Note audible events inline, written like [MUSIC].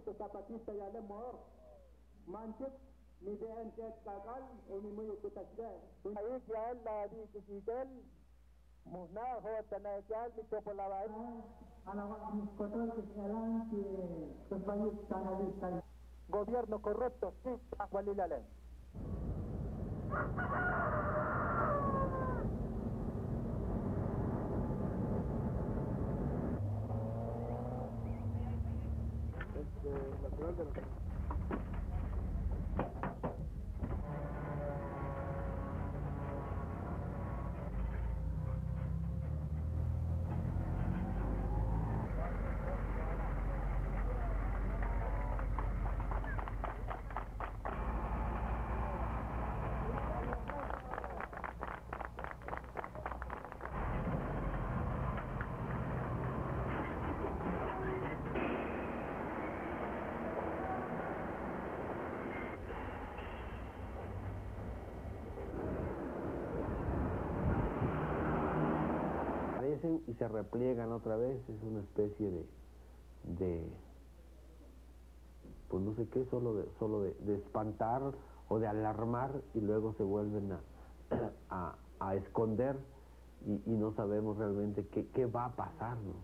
zapatista ya le mor. Manchik, mi BNK kakal, o mi muy kutasda. Ahí ya la di kisigal, muhna ho tanayal mi di Gobierno corrupto, sí, akwalilalen. natural de la Y se repliegan otra vez, es una especie de, de pues no sé qué, solo de, solo de, espantar o de alarmar y luego se vuelven a, [CLEARS THROAT] a, a esconder y, y no sabemos realmente qué, qué va a pasar, ¿no?